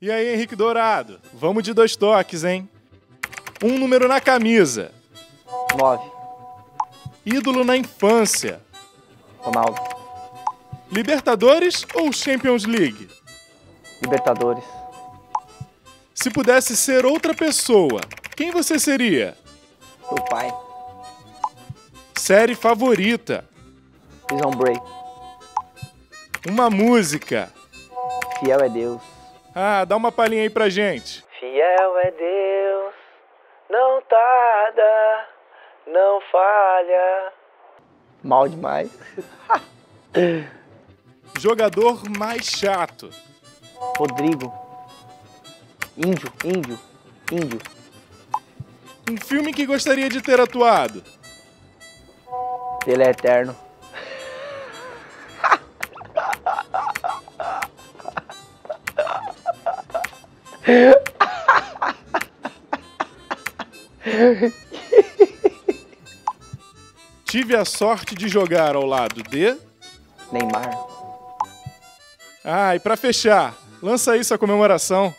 E aí, Henrique Dourado? Vamos de dois toques, hein? Um número na camisa. Nove. Ídolo na infância. Ronaldo. Libertadores ou Champions League? Libertadores. Se pudesse ser outra pessoa, quem você seria? Meu pai. Série favorita. Prison Break. Uma música. Fiel é Deus. Ah, dá uma palhinha aí pra gente. Fiel é Deus, não tarda, não falha. Mal demais. Jogador mais chato. Rodrigo. Índio, índio, índio. Um filme que gostaria de ter atuado. Ele é eterno. Tive a sorte de jogar ao lado de. Neymar. Ah, e pra fechar, lança aí sua comemoração.